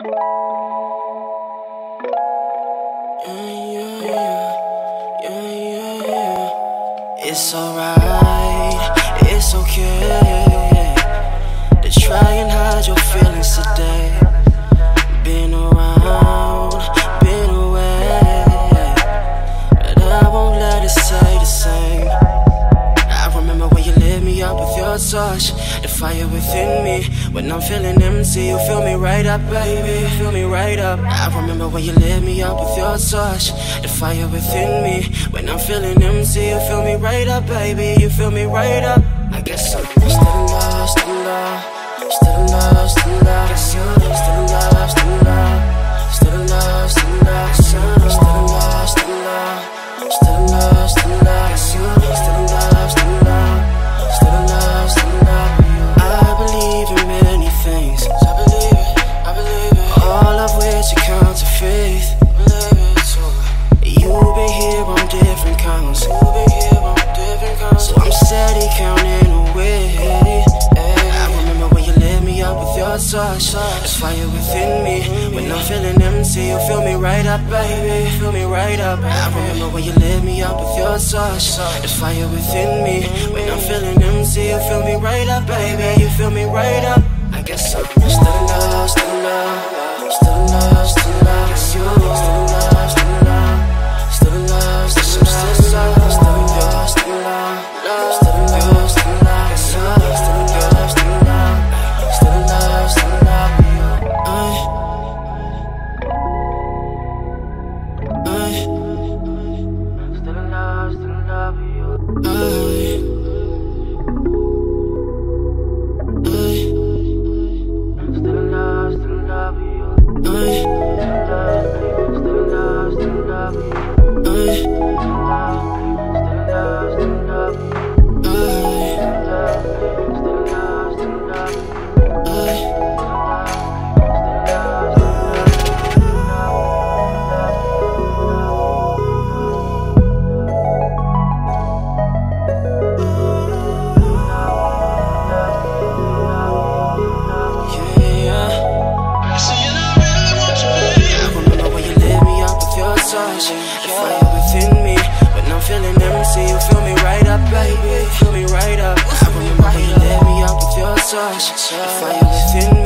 It's alright, it's okay. To try and hide your fire within me. When I'm feeling empty, you fill me right up, baby. Fill me right up. I remember when you lit me up with your touch, the fire within me. When I'm feeling empty, you fill me right up, baby. You fill me right up. I guess I'm still in love, still in love, still in love, still in love. Guess you're still in love, still in love, touch. There's fire within me. When I'm feeling empty, you fill me right up, baby. Fill me right up. I remember when you lit me up with your touch. There's fire within me. When I'm feeling empty, you fill me right up, baby. You fill me right up. I guess I'm still in love, still in love, still in love, still in love. Touch The fire within me When I'm feeling empty You fill me right up, baby. Fill me right up. I remember you lit me up with your touch. The fire within me